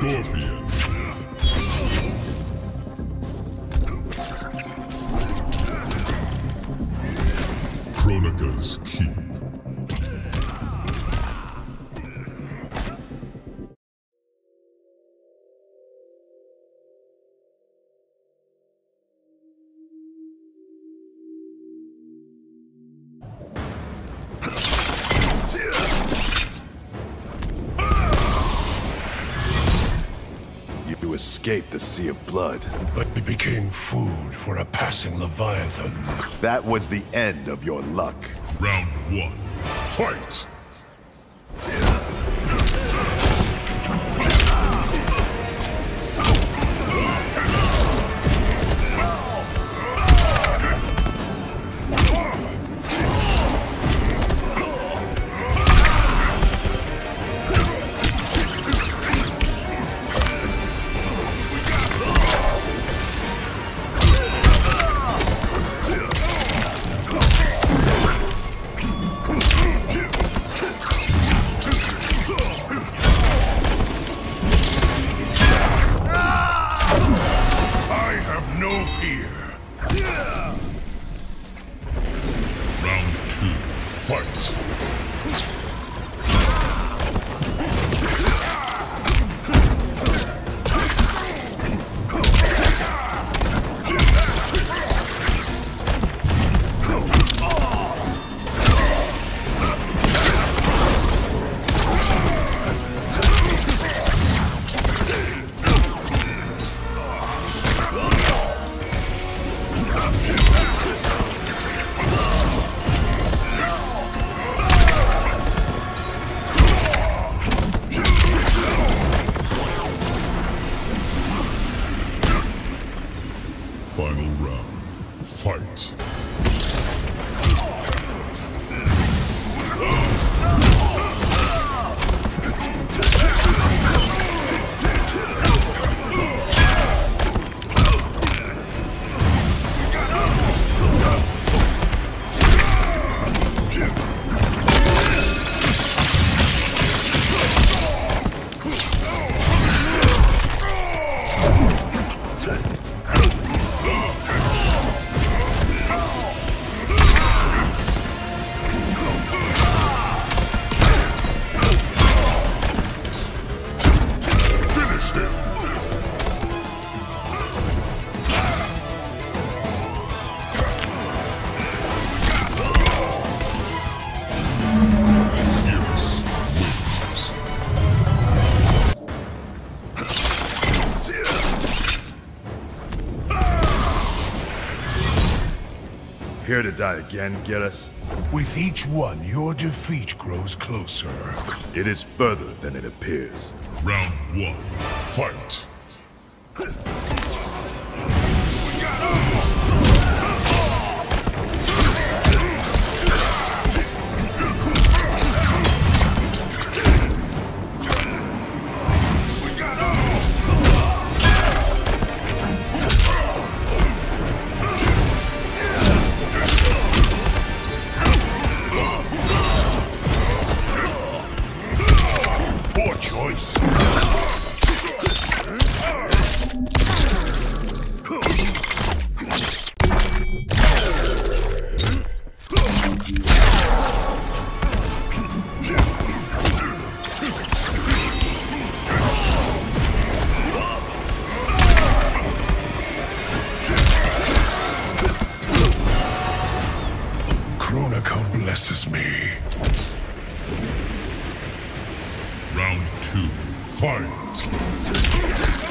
Scorpion. Kronika's Keep. You escaped the Sea of Blood. But it became food for a passing Leviathan. That was the end of your luck. Round one. Fight! Fight! Final round. Fight! Finished Here to die again, Geras? With each one, your defeat grows closer. It is further than it appears. Round one. Fight! Poor choice. Kronika blesses me. Round two. Fight!